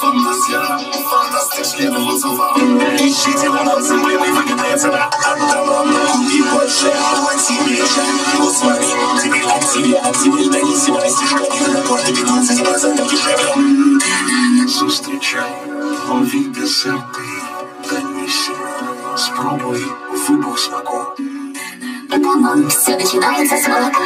Fantazja, fantastycznie wywocowa Jeśli cię na nocy, moje Зустрічай нові десерти Данісімо. Спробуй вибух смаку. Эконом, все начинается с молока.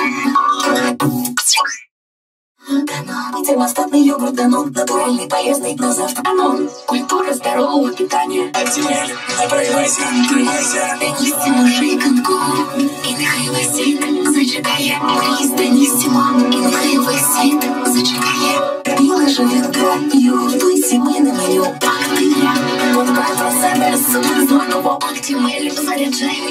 Данон, термостатный йогурт Данон, натуральный, полезный, на завтра Данон. Культура здорового питания. Активнее, не проявайся, открывайся. Даниссимо шейканку. Інхайва світ зачекає. Приїзд Даніссимо. dream.